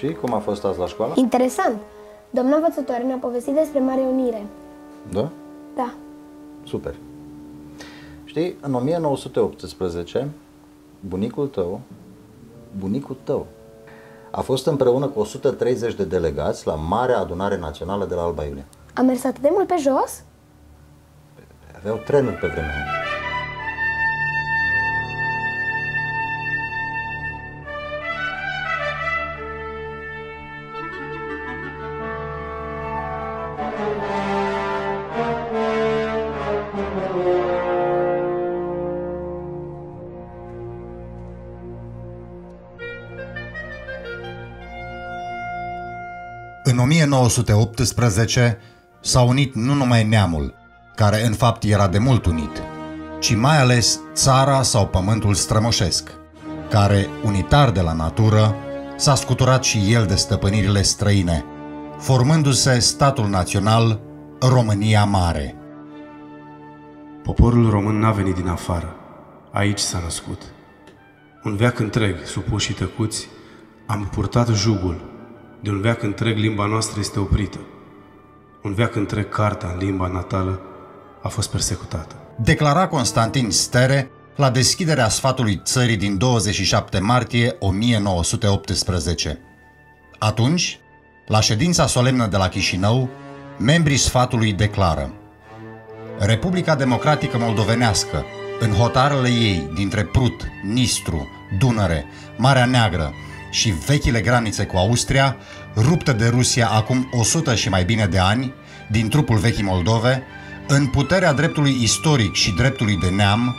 Și cum a fost azi la școală? Interesant. Doamna învățătoare ne-a povestit despre Mare Unire. Da? Da. Super. Știi, în 1918, bunicul tău, bunicul tău, a fost împreună cu 130 de delegați la Marea Adunare Națională de la Alba Iulia. A mers atât de mult pe jos? Aveau trenuri pe vremea aia. În 1918 s-a unit nu numai neamul, care în fapt era de mult unit, ci mai ales țara sau pământul strămoșesc, care, unitar de la natură, s-a scuturat și el de stăpânirile străine, formându-se statul național România Mare. Poporul român n-a venit din afară. Aici s-a născut. Un veac întreg, supuși și tăcuți, am purtat jugul. De un veac întreg limba noastră este oprită. Un veac întreg cartea în limba natală a fost persecutată. Declara Constantin Stere la deschiderea sfatului țării din 27 martie 1918. Atunci, la ședința solemnă de la Chișinău, membrii sfatului declară Republica Democratică Moldovenească, în hotarele ei dintre Prut, Nistru, Dunăre, Marea Neagră și vechile granițe cu Austria, ruptă de Rusia acum 100 și mai bine de ani, din trupul vechii Moldove, în puterea dreptului istoric și dreptului de neam,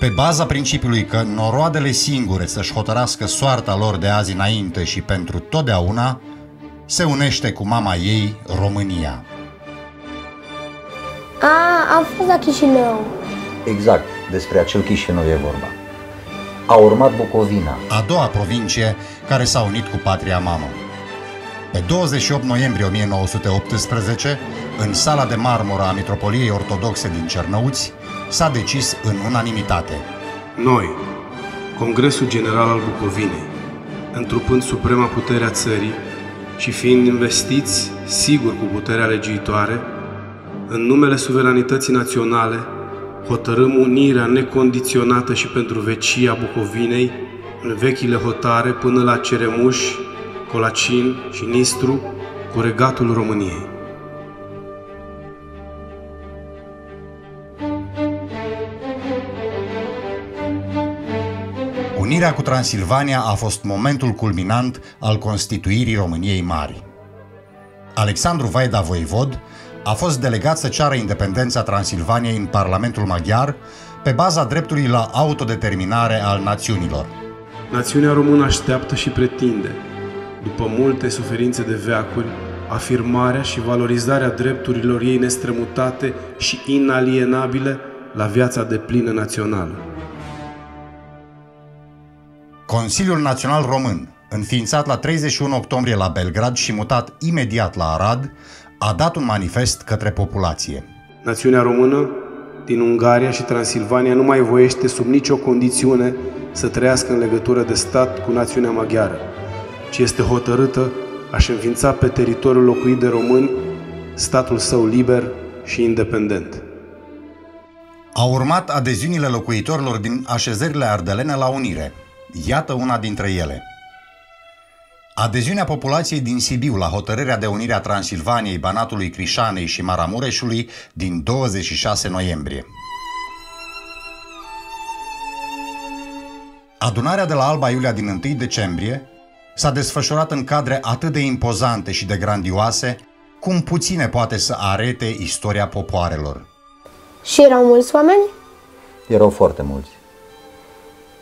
pe baza principiului că noroadele singure să-și hotărască soarta lor de azi înainte și pentru totdeauna, se unește cu mama ei, România. A, am fost la Chișinău. Exact, despre acel Chișinău e vorba. A urmat Bucovina, a doua provincie care s-a unit cu patria mamă. Pe 28 noiembrie 1918, în sala de marmură a Mitropoliei Ortodoxe din Cernăuți, s-a decis în unanimitate. Noi, Congresul General al Bucovinei, întrupând suprema putere a țării și fiind investiți, sigur cu puterea legiuitoare, în numele suveranității naționale, hotărâm unirea necondiționată și pentru vecia Bucovinei în vechile hotare până la Ceremuș, Colacin și Nistru cu regatul României. Unirea cu Transilvania a fost momentul culminant al constituirii României Mari. Alexandru Vaida Voivod a fost delegat să ceară independența Transilvaniei în Parlamentul Maghiar pe baza dreptului la autodeterminare al națiunilor. Națiunea română așteaptă și pretinde, după multe suferințe de veacuri, afirmarea și valorizarea drepturilor ei nestrămutate și inalienabile la viața de plină națională. Consiliul Național Român, înființat la 31 octombrie la Belgrad și mutat imediat la Arad, a dat un manifest către populație. Națiunea română din Ungaria și Transilvania nu mai voiește sub nicio condițiune să trăiască în legătură de stat cu națiunea maghiară, ci este hotărâtă a-și înființa pe teritoriul locuit de români statul său liber și independent. Au urmat adeziunile locuitorilor din așezările ardelene la Unire. Iată una dintre ele. Adeziunea populației din Sibiu la hotărârea de unire a Transilvaniei, Banatului Crișanei și Maramureșului din 26 noiembrie. Adunarea de la Alba Iulia din 1 decembrie s-a desfășurat în cadre atât de impozante și de grandioase, cum puține poate să arete istoria popoarelor. Și erau mulți oameni? erau foarte mulți.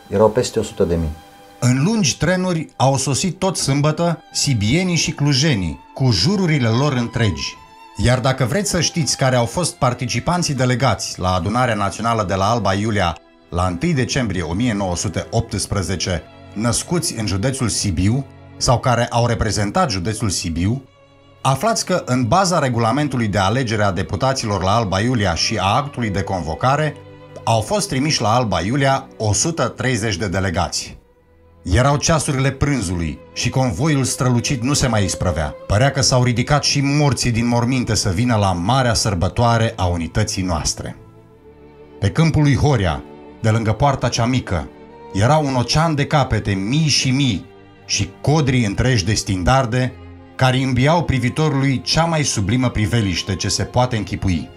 Erau peste 100 de mii. În lungi trenuri au sosit tot sâmbătă sibienii și clujenii, cu jururile lor întregi. Iar dacă vreți să știți care au fost participanții delegați la adunarea națională de la Alba Iulia la 1 decembrie 1918, născuți în județul Sibiu sau care au reprezentat județul Sibiu, aflați că în baza regulamentului de alegere a deputaților la Alba Iulia și a actului de convocare, au fost trimiși la Alba Iulia 130 de delegați. Erau ceasurile prânzului și convoiul strălucit nu se mai isprăvea. Părea că s-au ridicat și morții din morminte să vină la marea sărbătoare a unității noastre. Pe câmpul lui Horia, de lângă poarta cea mică, era un ocean de capete mii și mii și codri întregi de stindarde care îmbiau privitorului cea mai sublimă priveliște ce se poate închipui.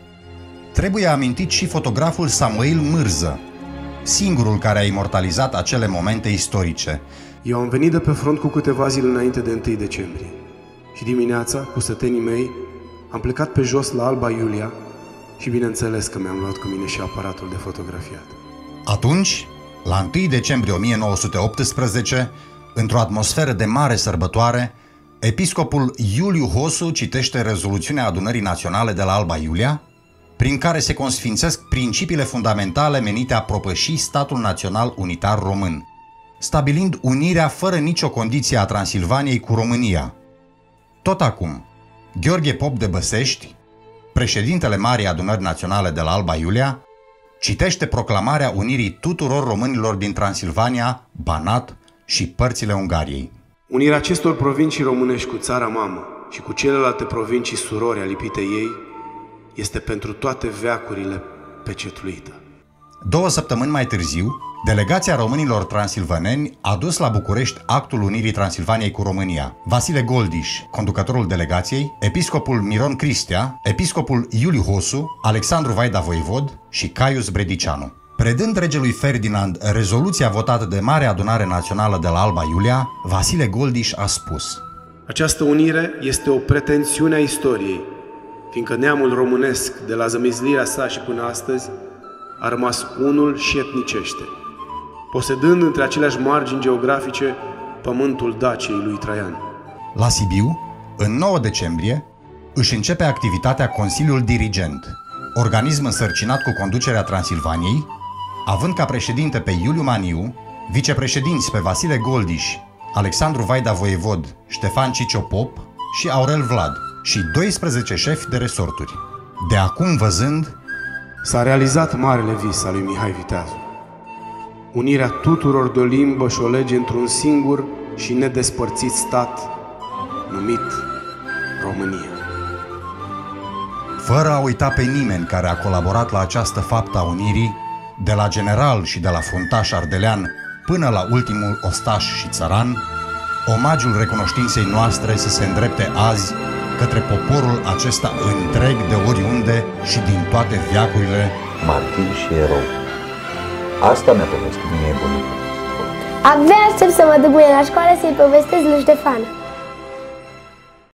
Trebuie amintit și fotograful Samuel Mârză, singurul care a imortalizat acele momente istorice. Eu am venit de pe front cu câteva zile înainte de 1 decembrie și dimineața, cu sătenii mei, am plecat pe jos la Alba Iulia și bineînțeles că mi-am luat cu mine și aparatul de fotografiat. Atunci, la 1 decembrie 1918, într-o atmosferă de mare sărbătoare, episcopul Iuliu Hosu citește rezoluțiunea adunării naționale de la Alba Iulia, prin care se consfințesc principiile fundamentale menite a propăși statul național unitar român, stabilind unirea fără nicio condiție a Transilvaniei cu România. Tot acum, Gheorghe Pop de Băsești, președintele Marii Adunări Naționale de la Alba Iulia, citește proclamarea unirii tuturor românilor din Transilvania, Banat și părțile Ungariei. Unirea acestor provincii românești cu țara mamă și cu celelalte provincii surori alipite ei este pentru toate veacurile pecetluită. Două săptămâni mai târziu, delegația românilor transilvaneni a dus la București actul unirii Transilvaniei cu România. Vasile Goldiș, conducătorul delegației, episcopul Miron Cristea, episcopul Iuliu Hosu, Alexandru Vaida Voivod și Caius Bredicianu. Predând regelui Ferdinand rezoluția votată de Marea Adunare Națională de la Alba Iulia, Vasile Goldiș a spus Această unire este o pretensiune a istoriei, fiindcă neamul românesc, de la zămizlirea sa și până astăzi, a rămas unul și etnicește, posedând între aceleași margini geografice pământul Daciei lui Traian. La Sibiu, în 9 decembrie, își începe activitatea Consiliul Dirigent, organism însărcinat cu conducerea Transilvaniei, având ca președinte pe Iuliu Maniu, vicepreședinți pe Vasile Goldiș, Alexandru Vaida Voievod, Ștefan Ciciopop și Aurel Vlad și 12 șefi de resorturi. De acum văzând, S-a realizat marele vis al lui Mihai Viteazu. Unirea tuturor de o limbă și o lege într-un singur și nedespărțit stat numit România. fără a uita pe nimeni care a colaborat la această faptă a unirii, de la general și de la fruntaș ardelean până la ultimul ostaș și țăran, omagiul recunoștinței noastre să se îndrepte azi către poporul acesta întreg de oriunde și din toate viacurile, Martir și erou. Asta mi-a povestit mie bunicul. Abia aștept să mă duc mâine la școală să-i povestesc lui Ștefan.